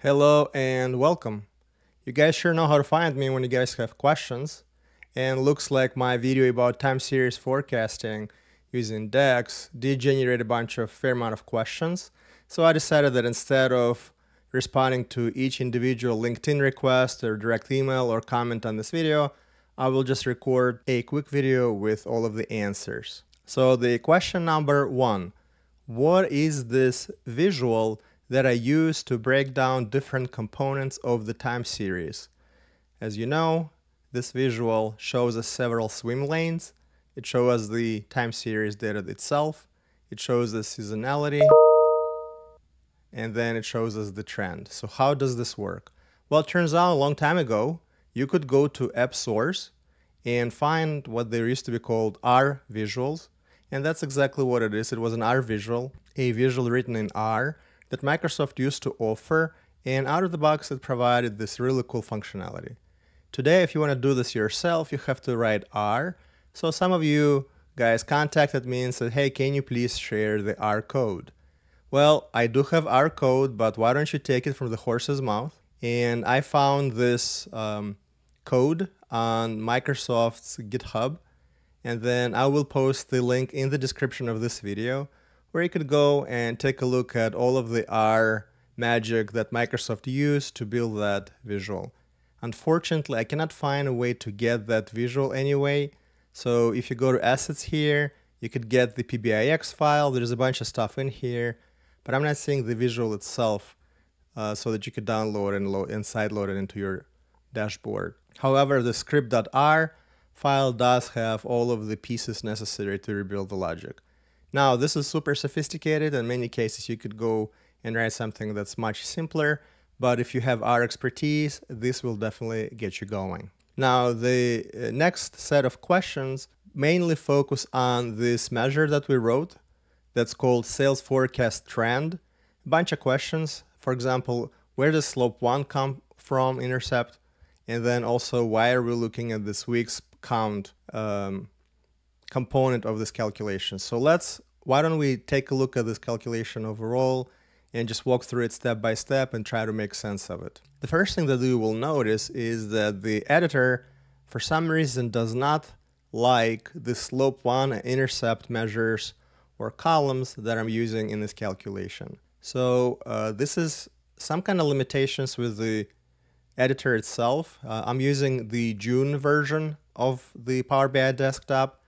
Hello and welcome. You guys sure know how to find me when you guys have questions. And looks like my video about time series forecasting using DAX did generate a bunch of fair amount of questions. So I decided that instead of responding to each individual LinkedIn request or direct email or comment on this video, I will just record a quick video with all of the answers. So the question number one, what is this visual that I use to break down different components of the time series? As you know, this visual shows us several swim lanes. It shows us the time series data itself. It shows the seasonality. And then it shows us the trend. So how does this work? Well, it turns out a long time ago, you could go to AppSource and find what there used to be called R visuals. And that's exactly what it is. It was an R visual, a visual written in R that Microsoft used to offer. And out of the box, it provided this really cool functionality. Today, if you want to do this yourself, you have to write R. So some of you guys contacted me and said, hey, can you please share the R code? Well, I do have R code, but why don't you take it from the horse's mouth? And I found this um, code on Microsoft's GitHub. And then I will post the link in the description of this video where you could go and take a look at all of the R magic that Microsoft used to build that visual. Unfortunately, I cannot find a way to get that visual anyway. So if you go to assets here, you could get the PBIX file. There's a bunch of stuff in here, but I'm not seeing the visual itself uh, so that you could download and, load, and sideload it into your dashboard. However, the script.r file does have all of the pieces necessary to rebuild the logic. Now, this is super sophisticated. In many cases, you could go and write something that's much simpler, but if you have R expertise, this will definitely get you going. Now, the uh, next set of questions mainly focus on this measure that we wrote that's called sales forecast trend. A bunch of questions. For example, where does slope 1 come from, intercept? And then also, why are we looking at this week's count um, component of this calculation? So let's, why don't we take a look at this calculation overall and just walk through it step by step and try to make sense of it. The first thing that you will notice is that the editor, for some reason, does not like the slope 1 intercept measures or columns that I'm using in this calculation. So uh, this is some kind of limitations with the editor itself. Uh, I'm using the June version of the Power BI desktop.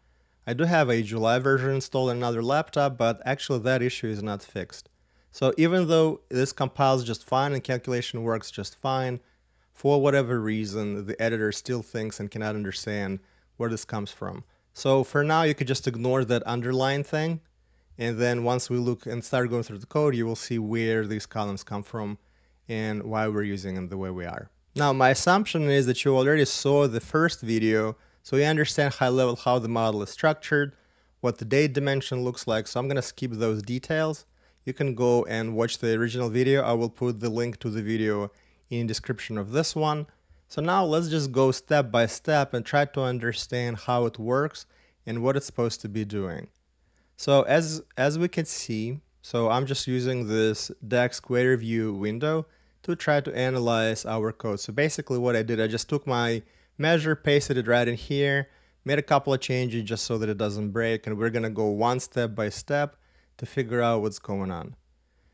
I do have a July version installed on another laptop, but actually that issue is not fixed. So even though this compiles just fine and calculation works just fine, for whatever reason, the editor still thinks and cannot understand where this comes from. So for now, you could just ignore that underline thing. And then once we look and start going through the code, you will see where these columns come from and why we're using them the way we are. Now, my assumption is that you already saw the first video, so you understand high level how the model is structured, what the date dimension looks like. So I'm going to skip those details you can go and watch the original video. I will put the link to the video in description of this one. So now let's just go step by step and try to understand how it works and what it's supposed to be doing. So as, as we can see, so I'm just using this DAX query view window to try to analyze our code. So basically what I did, I just took my measure, pasted it right in here, made a couple of changes just so that it doesn't break, and we're gonna go one step by step to figure out what's going on.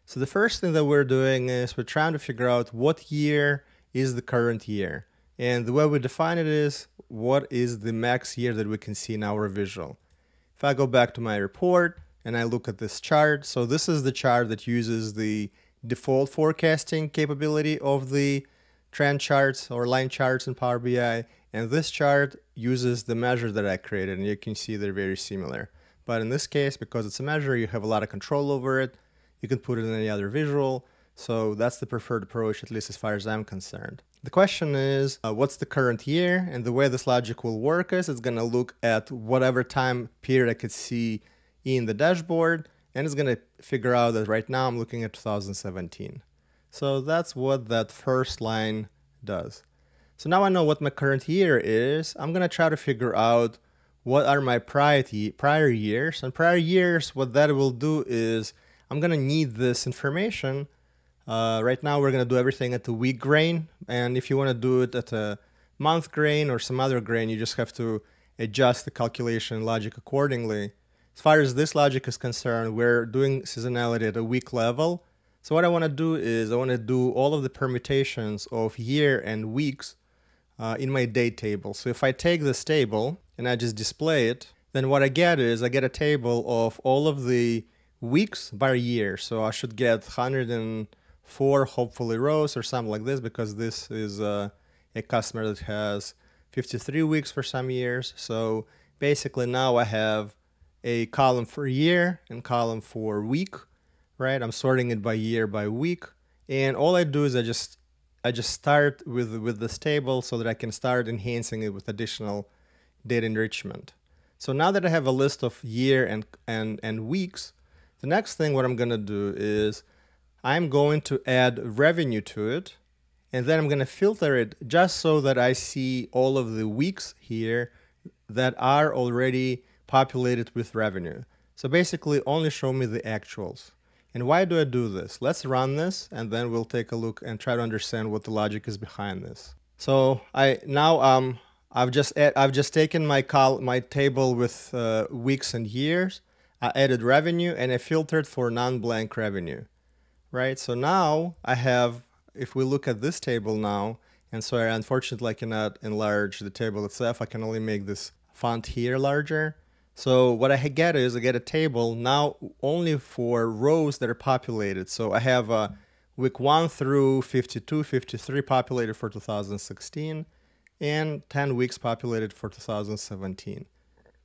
So the first thing that we're doing is we're trying to figure out what year is the current year. And the way we define it is what is the max year that we can see in our visual. If I go back to my report and I look at this chart, so this is the chart that uses the default forecasting capability of the trend charts or line charts in Power BI. And this chart uses the measure that I created and you can see they're very similar. But in this case, because it's a measure, you have a lot of control over it. You can put it in any other visual. So that's the preferred approach, at least as far as I'm concerned. The question is, uh, what's the current year? And the way this logic will work is it's going to look at whatever time period I could see in the dashboard, and it's going to figure out that right now I'm looking at 2017. So that's what that first line does. So now I know what my current year is. I'm going to try to figure out what are my priority prior years and prior years what that will do is i'm going to need this information Uh, right now, we're going to do everything at the week grain. And if you want to do it at a month grain or some other grain, you just have to adjust the calculation logic accordingly. As far as this logic is concerned, we're doing seasonality at a week level. So what I want to do is I want to do all of the permutations of year and weeks uh, in my date table. So if I take this table and I just display it, then what I get is I get a table of all of the weeks by year. So I should get 104 hopefully rows or something like this because this is uh, a customer that has 53 weeks for some years. So basically now I have a column for year and column for week, right? I'm sorting it by year by week. And all I do is I just I just start with with this table so that I can start enhancing it with additional data enrichment. So now that I have a list of year and, and, and weeks, the next thing what I'm going to do is I'm going to add revenue to it. And then I'm going to filter it just so that I see all of the weeks here that are already populated with revenue. So basically only show me the actuals. And why do I do this? Let's run this and then we'll take a look and try to understand what the logic is behind this. So I now um, I've just I've just taken my col my table with uh, weeks and years. I added revenue and I filtered for non-blank revenue, right? So now I have, if we look at this table now, and so I unfortunately I cannot enlarge the table itself. I can only make this font here larger. So what I get is I get a table now only for rows that are populated. So I have uh, week 1 through 52, 53 populated for 2016 and 10 weeks populated for 2017.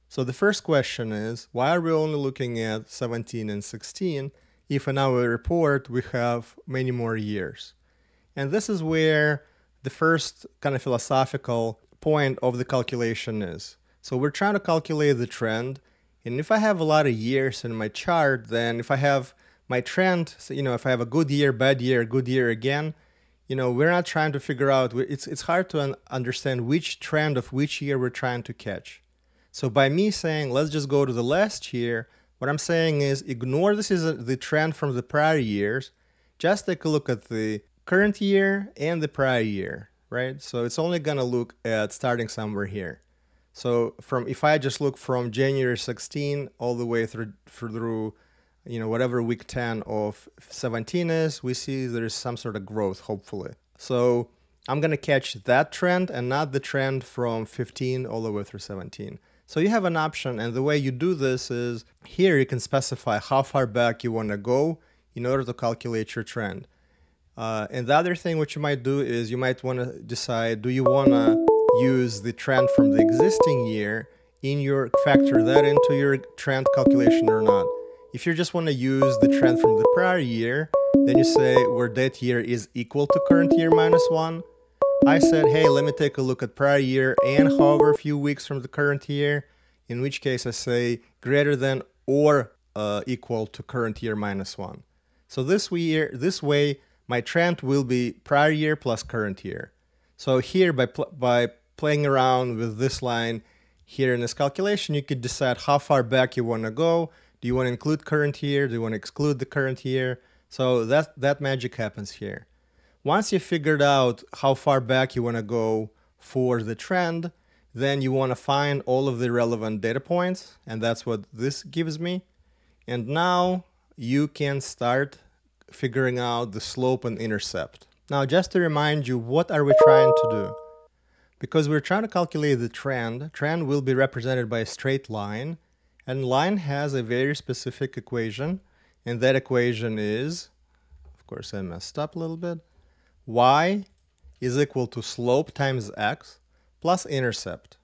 So the first question is, why are we only looking at 17 and 16 if in our report we have many more years? And this is where the first kind of philosophical point of the calculation is. So we're trying to calculate the trend, and if I have a lot of years in my chart, then if I have my trend, you know, if I have a good year, bad year, good year again, you know, we're not trying to figure out, it's, it's hard to understand which trend of which year we're trying to catch. So by me saying, let's just go to the last year, what I'm saying is ignore this is a, the trend from the prior years. Just take a look at the current year and the prior year, right? So it's only gonna look at starting somewhere here. So from if I just look from January 16 all the way through through you know, whatever week 10 of 17 is, we see there's some sort of growth, hopefully. So I'm going to catch that trend and not the trend from 15 all the way through 17. So you have an option, and the way you do this is here you can specify how far back you want to go in order to calculate your trend. Uh, and the other thing what you might do is you might want to decide do you want to use the trend from the existing year in your factor that into your trend calculation or not. If you just want to use the trend from the prior year, then you say where that year is equal to current year minus one. I said, hey, let me take a look at prior year and however a few weeks from the current year, in which case I say greater than or uh, equal to current year minus one. So this way, this way, my trend will be prior year plus current year. So here, by, by playing around with this line here in this calculation, you could decide how far back you want to go do you want to include current year? Do you want to exclude the current year? So that, that magic happens here. Once you figured out how far back you want to go for the trend, then you want to find all of the relevant data points, and that's what this gives me. And now you can start figuring out the slope and intercept. Now, just to remind you, what are we trying to do? Because we're trying to calculate the trend, trend will be represented by a straight line, and line has a very specific equation, and that equation is, of course I messed up a little bit, y is equal to slope times x plus intercept.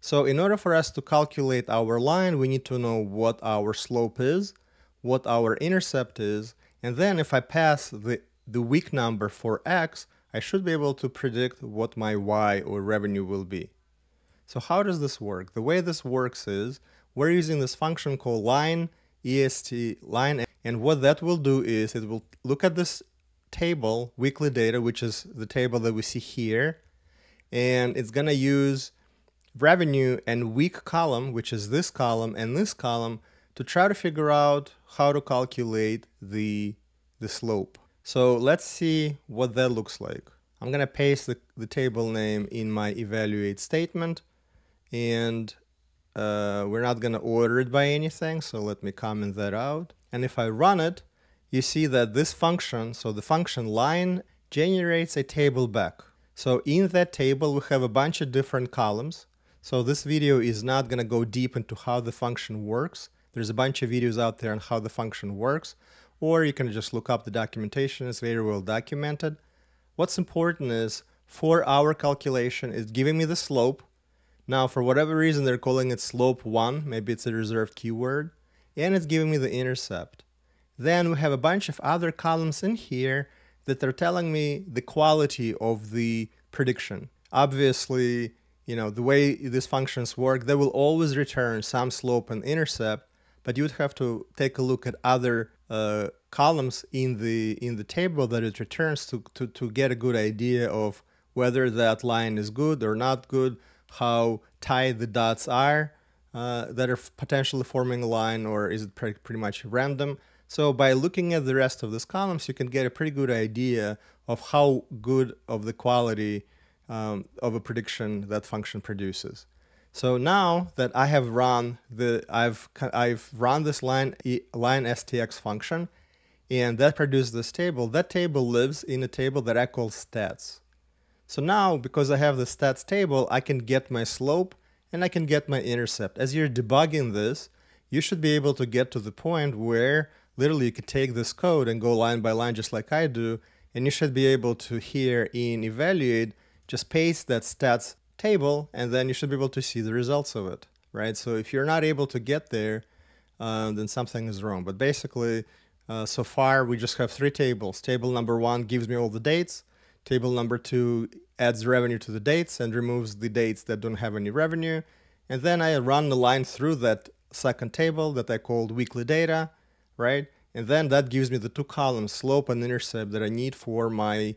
So in order for us to calculate our line, we need to know what our slope is, what our intercept is, and then if I pass the, the week number for x, I should be able to predict what my y or revenue will be. So how does this work? The way this works is we're using this function called line est line and what that will do is it will look at this table weekly data which is the table that we see here and it's gonna use revenue and week column which is this column and this column to try to figure out how to calculate the the slope So let's see what that looks like. I'm gonna paste the, the table name in my evaluate statement and uh, we're not gonna order it by anything, so let me comment that out. And if I run it, you see that this function, so the function line generates a table back. So in that table, we have a bunch of different columns. So this video is not gonna go deep into how the function works. There's a bunch of videos out there on how the function works, or you can just look up the documentation, it's very well documented. What's important is for our calculation, it's giving me the slope. Now, for whatever reason, they're calling it slope 1, maybe it's a reserved keyword, and it's giving me the intercept. Then we have a bunch of other columns in here that are telling me the quality of the prediction. Obviously, you know, the way these functions work, they will always return some slope and intercept, but you would have to take a look at other uh, columns in the in the table that it returns to, to, to get a good idea of whether that line is good or not good, how tight the dots are uh, that are potentially forming a line, or is it pre pretty much random. So by looking at the rest of these columns, you can get a pretty good idea of how good of the quality um, of a prediction that function produces. So now that I have run the I've I've run this line LINESTX function, and that produced this table. That table lives in a table that I call stats. So now, because I have the stats table, I can get my slope and I can get my intercept. As you're debugging this, you should be able to get to the point where literally you could take this code and go line by line just like I do, and you should be able to here in evaluate, just paste that stats table, and then you should be able to see the results of it, right? So if you're not able to get there, uh, then something is wrong. But basically, uh, so far we just have three tables. Table number one gives me all the dates. Table number two adds revenue to the dates and removes the dates that don't have any revenue. And then I run the line through that second table that I called weekly data, right? And then that gives me the two columns, slope and intercept, that I need for my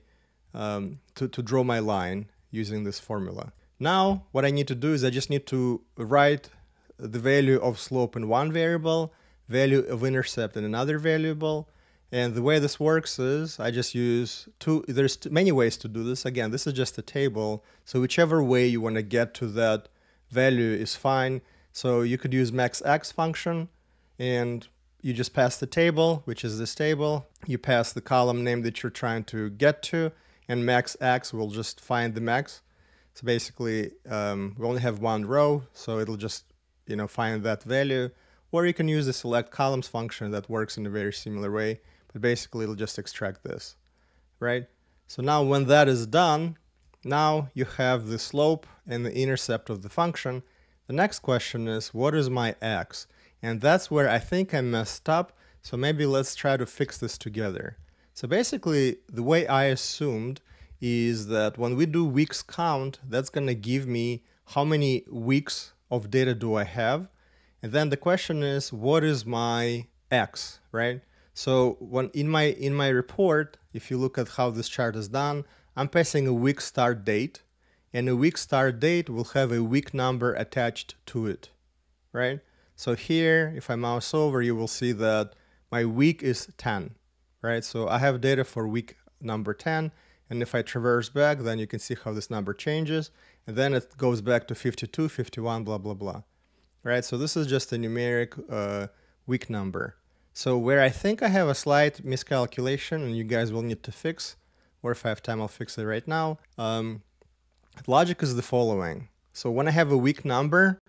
um, to, to draw my line using this formula. Now, what I need to do is I just need to write the value of slope in one variable, value of intercept in another variable. And the way this works is I just use two, there's many ways to do this. Again, this is just a table. So whichever way you want to get to that value is fine. So you could use maxx function and you just pass the table, which is this table. You pass the column name that you're trying to get to and maxx will just find the max. So basically, um, we only have one row, so it'll just you know find that value. Or you can use the select columns function that works in a very similar way, but basically it'll just extract this, right? So now when that is done, now you have the slope and the intercept of the function. The next question is, what is my x? And that's where I think I messed up, so maybe let's try to fix this together. So basically, the way I assumed is that when we do weeks count, that's going to give me how many weeks of data do I have. And then the question is, what is my X, right? So when in my in my report, if you look at how this chart is done, I'm passing a week start date, and a week start date will have a week number attached to it, right? So here, if I mouse over, you will see that my week is 10, right? So I have data for week number 10, and if I traverse back, then you can see how this number changes. And then it goes back to 52, 51, blah, blah, blah. Right, so this is just a numeric uh, week number. So where I think I have a slight miscalculation and you guys will need to fix, or if I have time, I'll fix it right now. Um, logic is the following. So when I have a week number,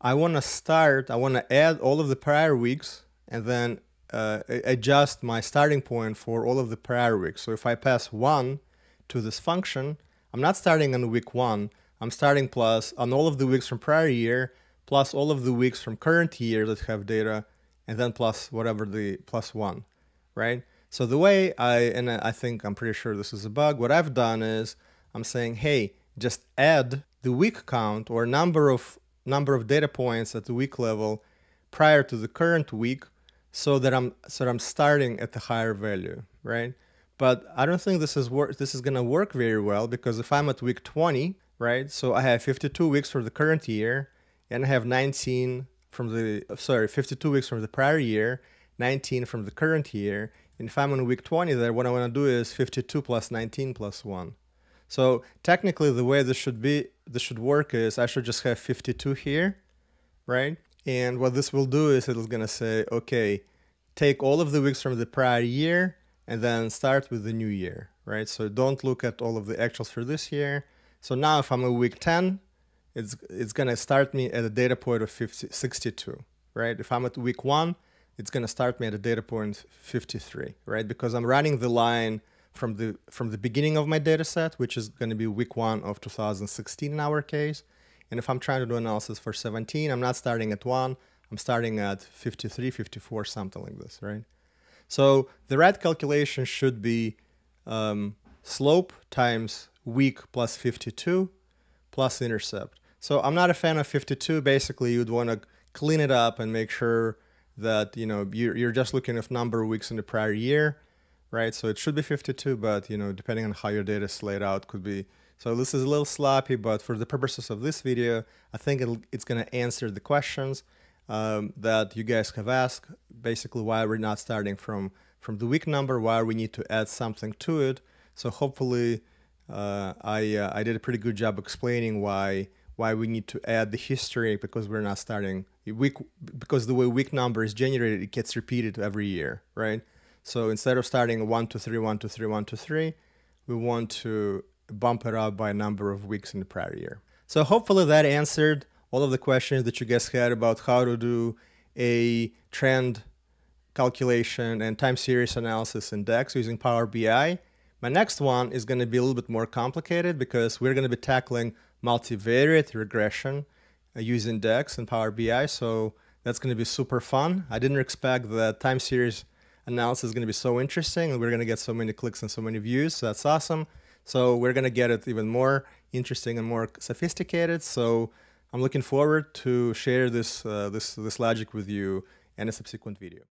I want to start, I want to add all of the prior weeks and then uh, adjust my starting point for all of the prior weeks. So if I pass one, to this function, I'm not starting on week one. I'm starting plus on all of the weeks from prior year, plus all of the weeks from current year that have data, and then plus whatever the plus one, right? So the way I, and I think I'm pretty sure this is a bug, what I've done is I'm saying, hey, just add the week count or number of number of data points at the week level prior to the current week so that I'm so that I'm starting at the higher value, right? But I don't think this is work. This is gonna work very well because if I'm at week 20, right? So I have 52 weeks for the current year, and I have 19 from the sorry 52 weeks from the prior year, 19 from the current year, And if I'm on week 20 there, what I want to do is 52 plus 19 plus 1. So technically the way this should be, this should work is I should just have 52 here, right? And what this will do is it's going to say, okay, take all of the weeks from the prior year and then start with the new year, right? So don't look at all of the actuals for this year. So now if I'm in week 10, it's, it's going to start me at a data point of 50, 62, right? If I'm at week one, it's going to start me at a data point 53, right? Because I'm running the line from the from the beginning of my data set, which is going to be week one of 2016 in our case. And if I'm trying to do analysis for 17, I'm not starting at one, I'm starting at 53, 54, something like this, right? So the right calculation should be um, slope times week plus 52 plus intercept. So I'm not a fan of 52. Basically, you'd want to clean it up and make sure that you know you're, just looking at number of weeks in the prior year, right? So it should be 52, but you know depending on how your data is laid out, could be. So this is a little sloppy, but for the purposes of this video, I think it it's going to answer the questions um, that you guys have asked. Basically, why we're not starting from from the week number, why we need to add something to it. So hopefully, uh, I uh, I did a pretty good job explaining why why we need to add the history because we're not starting week because the way week number is generated, it gets repeated every year, right? So instead of starting one to three, one to three, one to three, we want to bump it up by a number of weeks in the prior year. So hopefully that answered all of the questions that you guys had about how to do a trend calculation and time series analysis in DAX using Power BI. My next one is going to be a little bit more complicated because we're going to be tackling multivariate regression uh, using DAX and Power BI. So that's going to be super fun. I didn't expect the time series analysis is going to be so interesting and we're going to get so many clicks and so many views. So that's awesome. So we're going to get it even more interesting and more sophisticated. So I'm looking forward to share this, uh, this, this logic with you in a subsequent video.